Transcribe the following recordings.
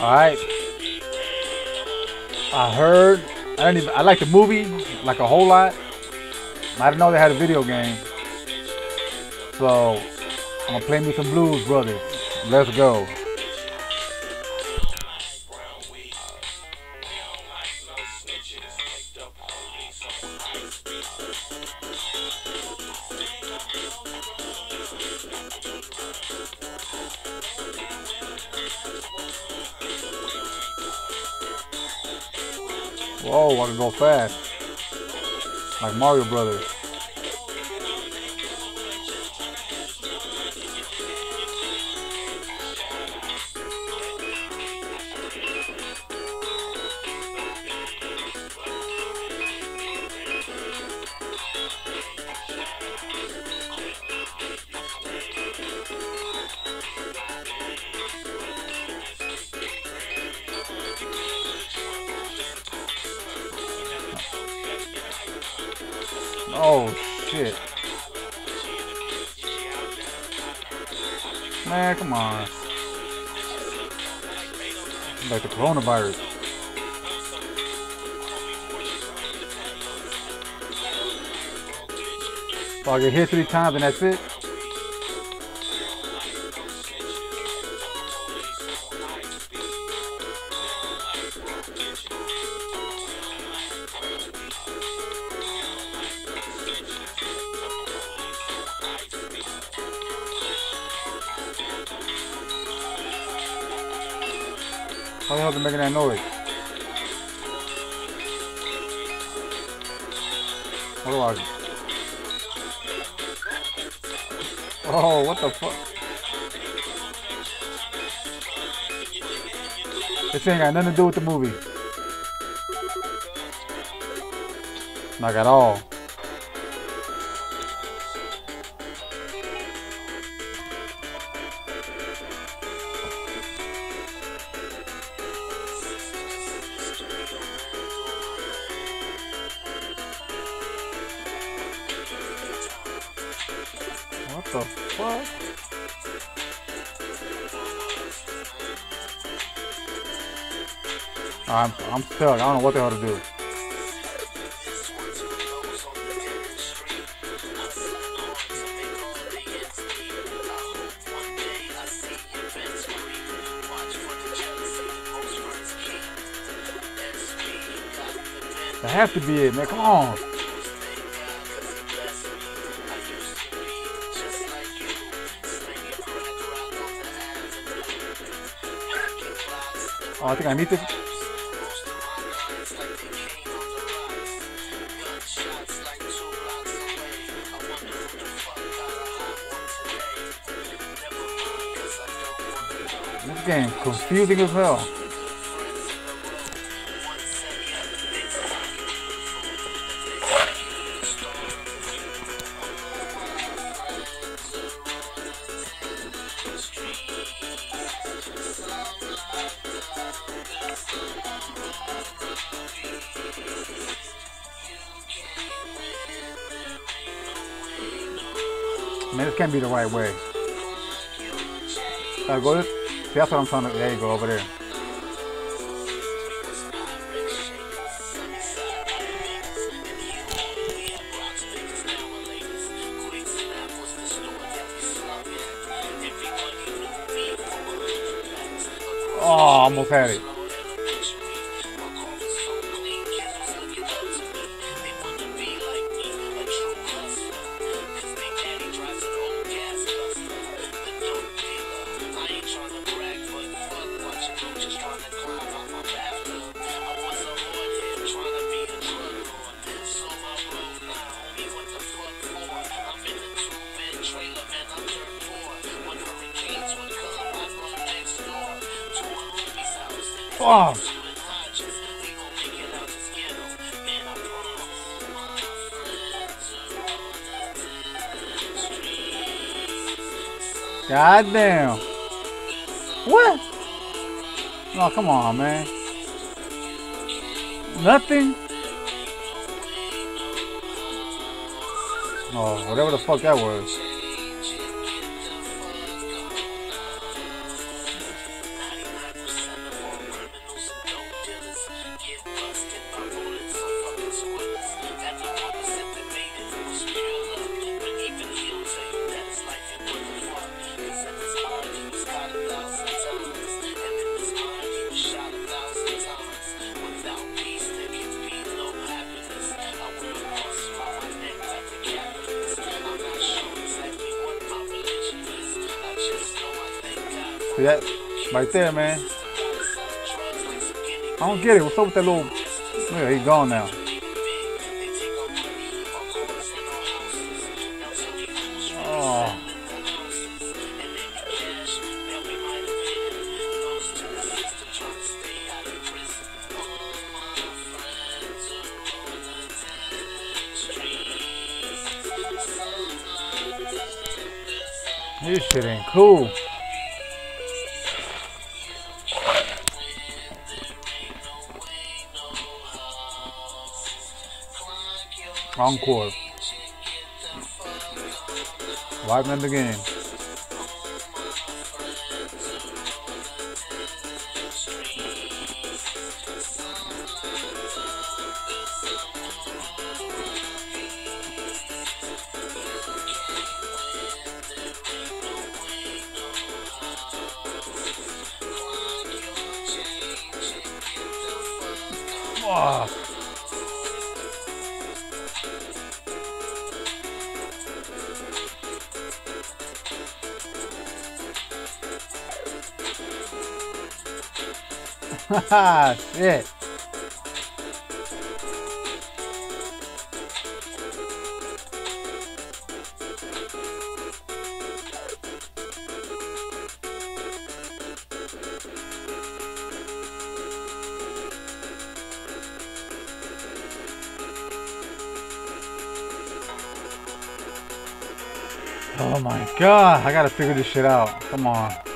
Alright. I heard I didn't even I like the movie like a whole lot. I didn't know they had a video game. So I'm gonna play me some blues, brother. Let's go. Whoa, I can go fast. Like Mario Brothers. Oh shit. Man, come on. Like the coronavirus. I get hit three times and that's it? How the hell it making that noise? What do I... Oh, what the fuck? This ain't got nothing to do with the movie. Not at all. The fuck? I'm I'm stuck. I don't know what the hell to do. That has to be it, man. Come on. Oh, I think I need this. This game confusing as hell. Man, this can't be the right way. Uh, go this. See, that's what I'm trying to. There you go, over there. Oh, almost had it. God damn. What? Oh, come on, man. Nothing? Oh, whatever the fuck that was. See that? Right there, man. I don't get it. What's up with that little... Yeah, he's gone now. Oh. This shit ain't cool. Encore. Live in the game. Shit. Oh my god, I gotta figure this shit out. Come on.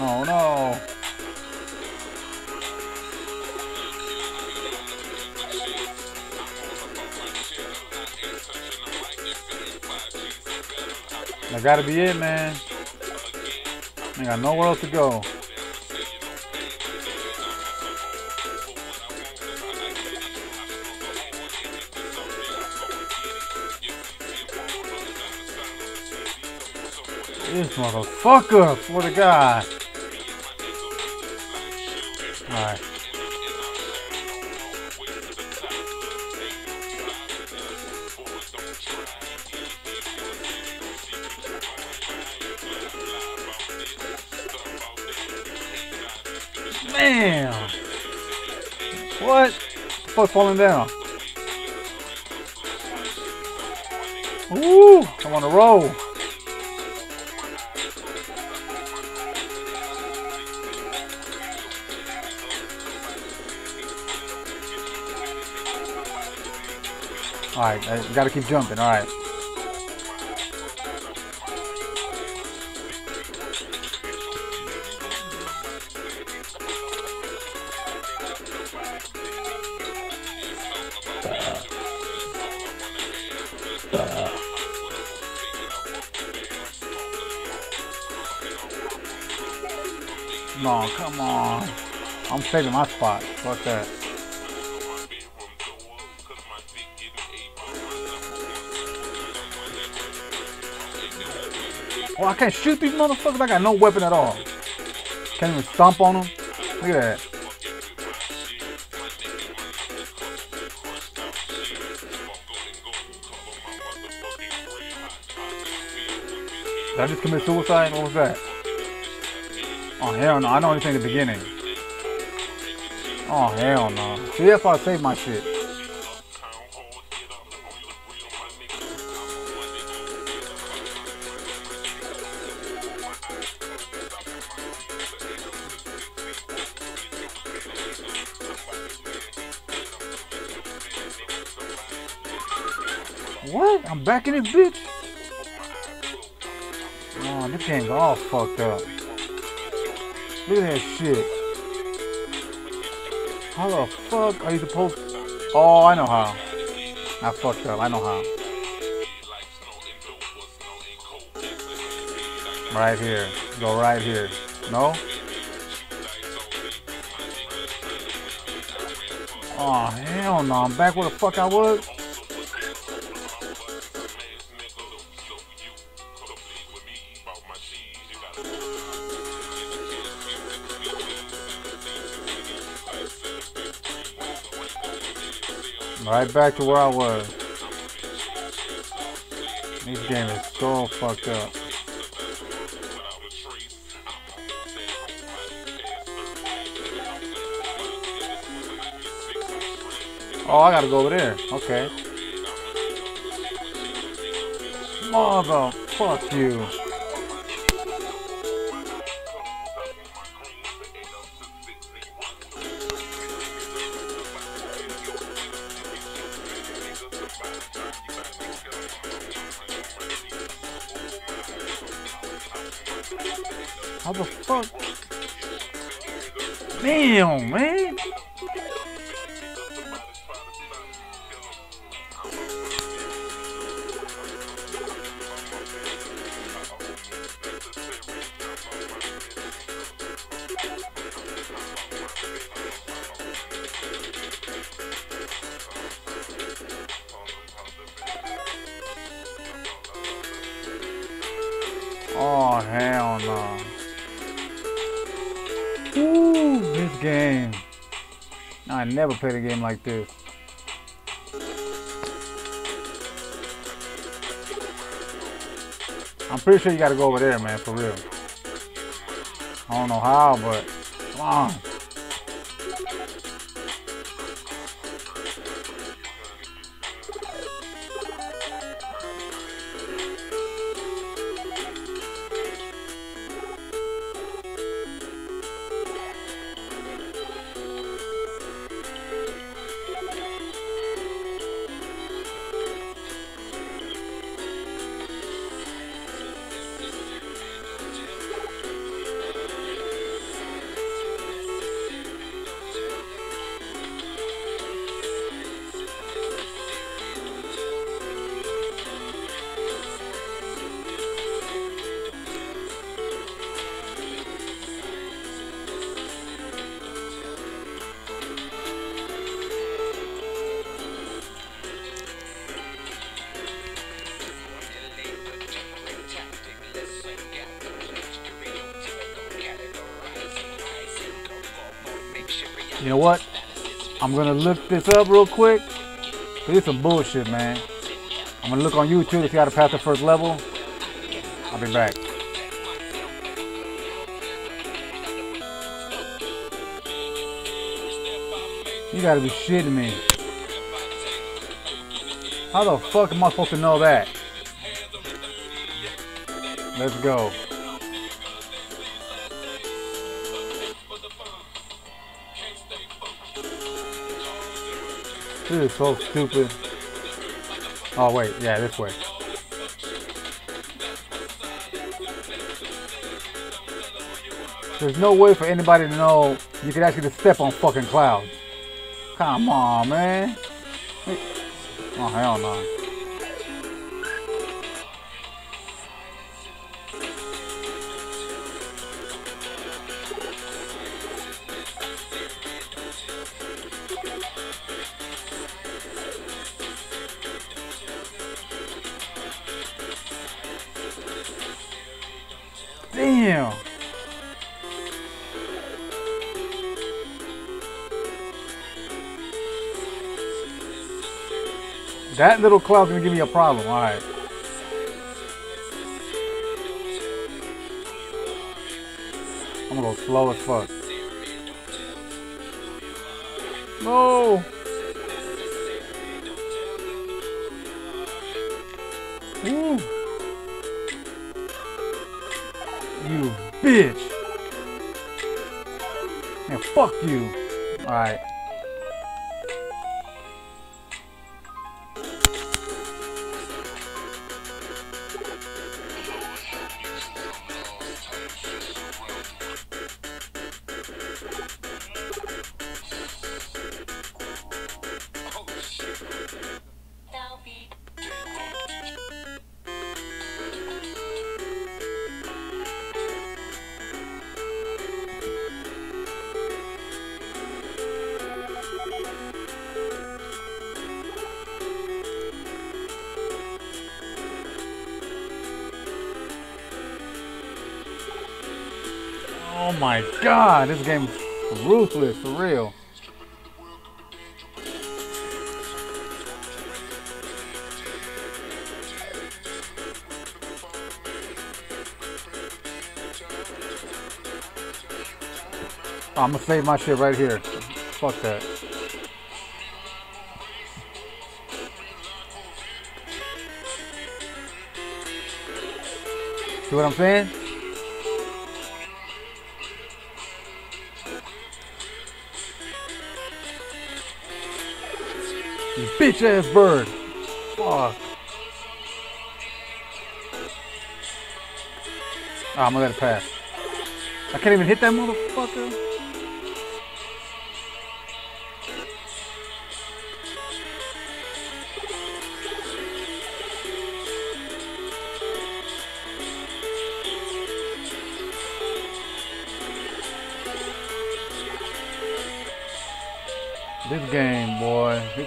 No, no. That gotta be it, man. I got nowhere else to go. This motherfucker, for the guy. Alright. Man! What? The fuck falling down? Ooh! I'm on a roll. Alright, I gotta keep jumping, alright. No, come on. I'm saving my spot. Fuck that. Oh, I can't shoot these motherfuckers. I got no weapon at all. Can't even stomp on them. Look at that. Did I just commit suicide? What was that? Oh hell no, I know anything at the beginning. Oh hell no. See that's why I saved my shit. What? I'm back in this bitch? Oh, this game's all fucked up. Look at that shit. How the fuck are you supposed Oh, I know how. I fucked up. I know how. Right here. Go right here. No? Oh, hell no. I'm back where the fuck I was. Right back to where I was. This game is so fucked up. Oh, I gotta go over there. Okay. Mother, fuck you. Damn, man. Never played a game like this. I'm pretty sure you gotta go over there, man, for real. I don't know how, but come on. You know what? I'm gonna look this up real quick. Cause it's some bullshit, man. I'm gonna look on YouTube see how to pass the first level. I'll be back. You gotta be shitting me. How the fuck am I supposed to know that? Let's go. This is so stupid. Oh wait, yeah, this way. There's no way for anybody to know you can actually step on fucking clouds. Come on, man. Oh, hell no. That little cloud's gonna give me a problem. All right. I'm gonna go slow as fuck. No. Ooh. You bitch. Man, fuck you. Alright. my god, this game's ruthless for real. Oh, I'm gonna save my shit right here. Fuck that. See what I'm saying? Bitch ass bird. Fuck. Oh, I'm gonna let it pass. I can't even hit that motherfucker.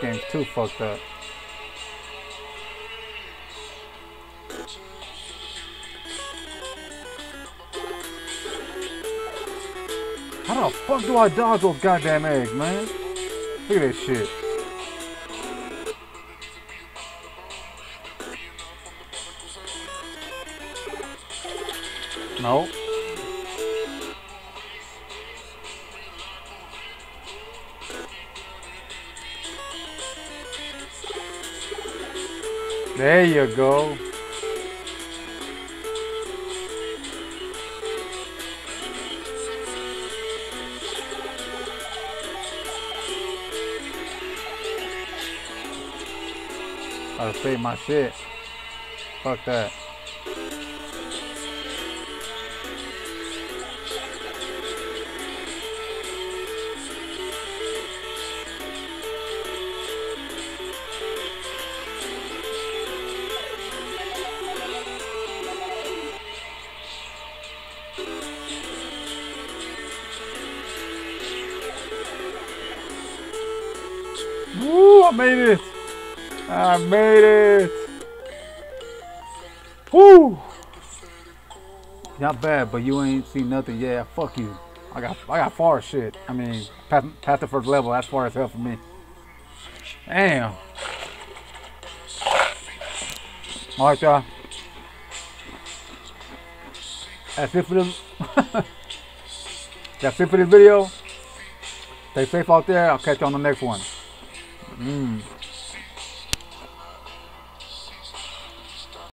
Game's too fucked up. How the fuck do I dodge those goddamn eggs, man? Look at this shit. No. There you go. I'll save my shit. Fuck that. I made it. I made it. Woo. Not bad, but you ain't seen nothing Yeah, Fuck you. I got I got far shit. I mean, past, past the first level, that's far as hell for me. Damn. Alright, y'all. That's it for this. That's it for this video. Stay safe out there. I'll catch you on the next one. 嗯。